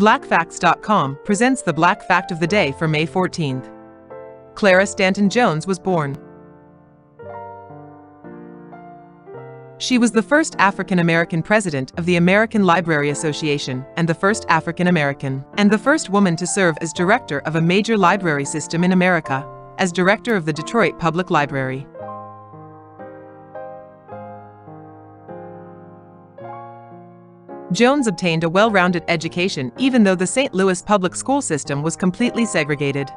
BlackFacts.com presents the Black Fact of the Day for May 14th. Clara Stanton Jones was born. She was the first African American president of the American Library Association and the first African American, and the first woman to serve as director of a major library system in America, as director of the Detroit Public Library. Jones obtained a well-rounded education even though the St. Louis public school system was completely segregated.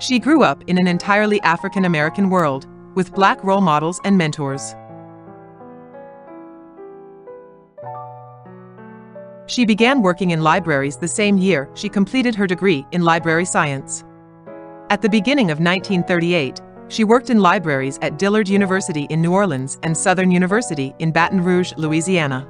She grew up in an entirely African-American world, with black role models and mentors. She began working in libraries the same year she completed her degree in library science. At the beginning of 1938, she worked in libraries at Dillard University in New Orleans and Southern University in Baton Rouge, Louisiana.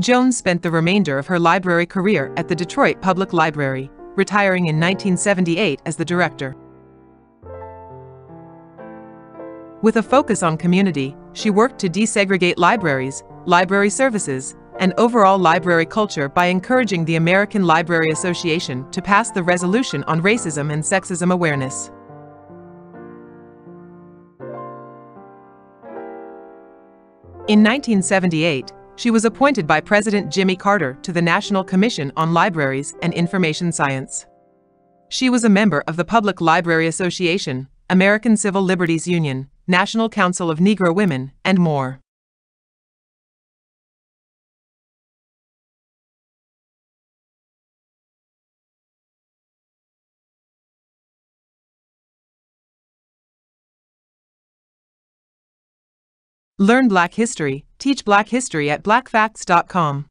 Jones spent the remainder of her library career at the Detroit Public Library, retiring in 1978 as the director. With a focus on community, she worked to desegregate libraries, library services, and overall library culture by encouraging the American Library Association to pass the Resolution on Racism and Sexism Awareness. In 1978, she was appointed by President Jimmy Carter to the National Commission on Libraries and Information Science. She was a member of the Public Library Association, American Civil Liberties Union, National Council of Negro Women, and more. Learn Black History, teach Black History at blackfacts.com.